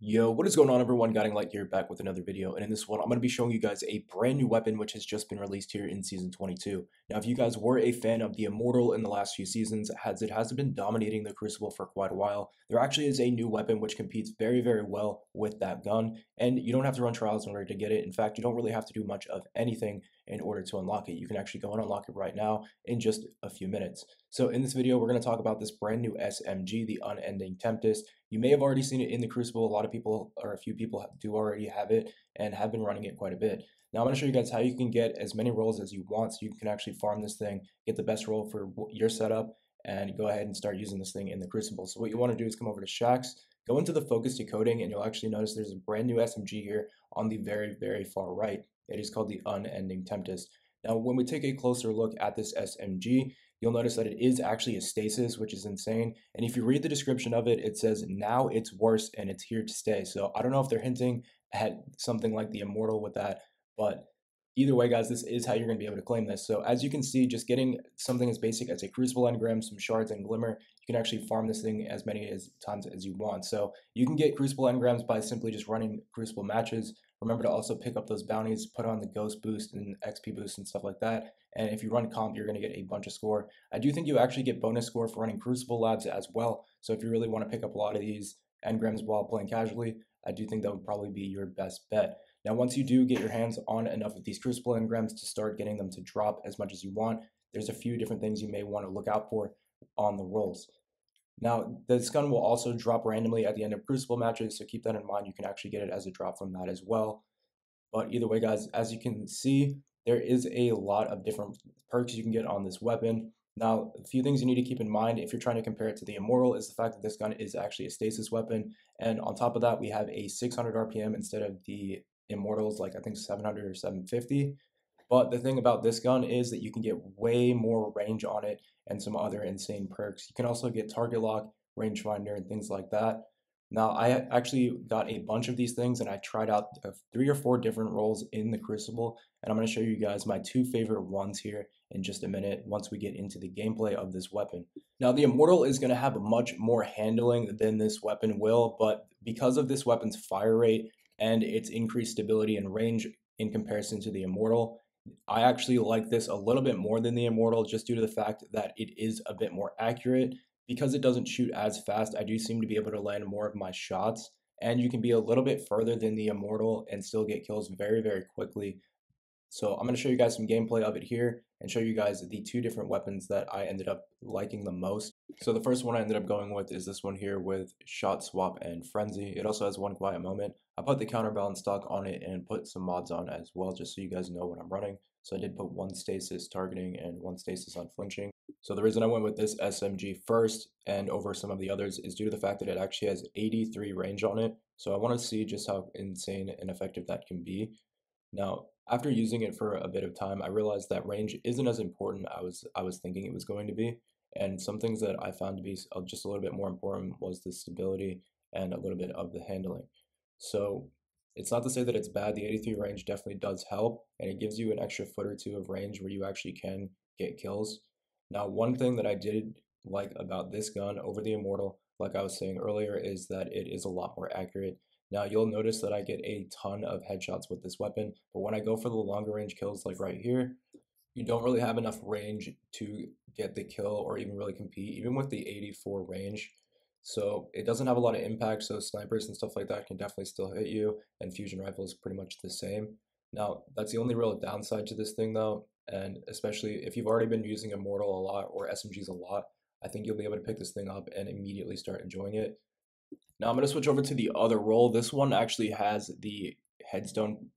Yo, what is going on everyone? Guiding Light here back with another video and in this one I'm going to be showing you guys a brand new weapon which has just been released here in season 22. Now if you guys were a fan of the Immortal in the last few seasons as it has been dominating the Crucible for quite a while, there actually is a new weapon which competes very very well with that gun and you don't have to run trials in order to get it. In fact you don't really have to do much of anything in order to unlock it. You can actually go and unlock it right now in just a few minutes. So in this video, we're going to talk about this brand new SMG, the Unending Tempest. You may have already seen it in the Crucible. A lot of people, or a few people do already have it and have been running it quite a bit. Now I'm going to show you guys how you can get as many rolls as you want so you can actually farm this thing, get the best roll for your setup, and go ahead and start using this thing in the Crucible. So what you want to do is come over to Shaxx, go into the focus decoding, and you'll actually notice there's a brand new SMG here on the very, very far right. It is called the Unending Tempest. Now, when we take a closer look at this SMG, you'll notice that it is actually a stasis, which is insane. And if you read the description of it, it says, now it's worse and it's here to stay. So I don't know if they're hinting at something like the Immortal with that, but either way, guys, this is how you're going to be able to claim this. So as you can see, just getting something as basic as a Crucible Engram, some shards, and Glimmer, you can actually farm this thing as many as times as you want. So you can get Crucible Engrams by simply just running Crucible matches. Remember to also pick up those bounties, put on the Ghost boost and XP boost and stuff like that. And if you run comp, you're going to get a bunch of score. I do think you actually get bonus score for running Crucible Labs as well. So if you really want to pick up a lot of these engrams while playing casually, I do think that would probably be your best bet. Now, once you do get your hands on enough of these Crucible engrams to start getting them to drop as much as you want, there's a few different things you may want to look out for on the rolls. Now, this gun will also drop randomly at the end of Crucible matches, so keep that in mind. You can actually get it as a drop from that as well. But either way, guys, as you can see, there is a lot of different perks you can get on this weapon. Now, a few things you need to keep in mind if you're trying to compare it to the Immortal is the fact that this gun is actually a stasis weapon. And on top of that, we have a 600 RPM instead of the Immortals, like I think 700 or 750. But the thing about this gun is that you can get way more range on it and some other insane perks. You can also get target lock, rangefinder, and things like that. Now, I actually got a bunch of these things and I tried out uh, three or four different rolls in the Crucible. And I'm going to show you guys my two favorite ones here in just a minute once we get into the gameplay of this weapon. Now, the Immortal is going to have much more handling than this weapon will, but because of this weapon's fire rate and its increased stability and range in comparison to the Immortal, I actually like this a little bit more than the Immortal just due to the fact that it is a bit more accurate because it doesn't shoot as fast, I do seem to be able to land more of my shots. And you can be a little bit further than the Immortal and still get kills very, very quickly. So I'm going to show you guys some gameplay of it here and show you guys the two different weapons that I ended up liking the most. So the first one I ended up going with is this one here with Shot Swap and Frenzy. It also has one quiet moment. I put the counterbalance stock on it and put some mods on as well just so you guys know what I'm running. So I did put one stasis targeting and one stasis unflinching. So the reason I went with this SMG first and over some of the others is due to the fact that it actually has 83 range on it. So I want to see just how insane and effective that can be. Now, after using it for a bit of time, I realized that range isn't as important I was I was thinking it was going to be. And some things that I found to be uh, just a little bit more important was the stability and a little bit of the handling. So it's not to say that it's bad. The 83 range definitely does help, and it gives you an extra foot or two of range where you actually can get kills. Now, one thing that I did like about this gun over the Immortal, like I was saying earlier, is that it is a lot more accurate. Now, you'll notice that I get a ton of headshots with this weapon, but when I go for the longer range kills, like right here, you don't really have enough range to get the kill or even really compete, even with the 84 range. So it doesn't have a lot of impact, so snipers and stuff like that can definitely still hit you, and fusion rifle is pretty much the same. Now, that's the only real downside to this thing though, and especially if you've already been using Immortal a lot or SMGs a lot, I think you'll be able to pick this thing up and immediately start enjoying it. Now I'm going to switch over to the other roll. This one actually has the headstone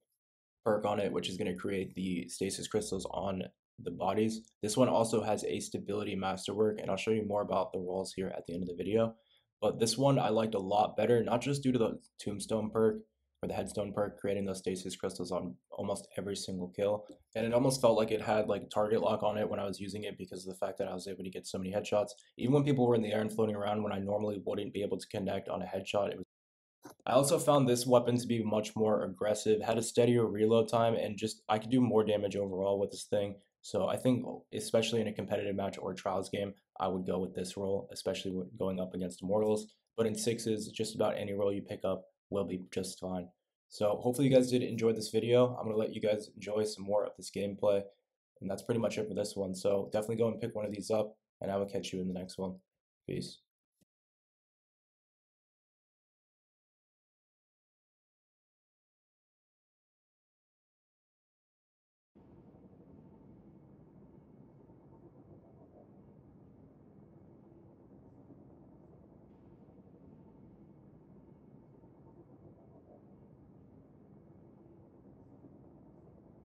perk on it, which is going to create the stasis crystals on the bodies. This one also has a stability masterwork, and I'll show you more about the rolls here at the end of the video. But this one I liked a lot better, not just due to the tombstone perk, or the headstone perk, creating those stasis crystals on almost every single kill. And it almost felt like it had like target lock on it when I was using it because of the fact that I was able to get so many headshots. Even when people were in the air and floating around when I normally wouldn't be able to connect on a headshot, it was I also found this weapon to be much more aggressive, had a steadier reload time, and just I could do more damage overall with this thing. So I think, especially in a competitive match or trials game, I would go with this roll, especially going up against Immortals. But in sixes, just about any roll you pick up will be just fine. So hopefully you guys did enjoy this video. I'm going to let you guys enjoy some more of this gameplay. And that's pretty much it for this one. So definitely go and pick one of these up, and I will catch you in the next one. Peace.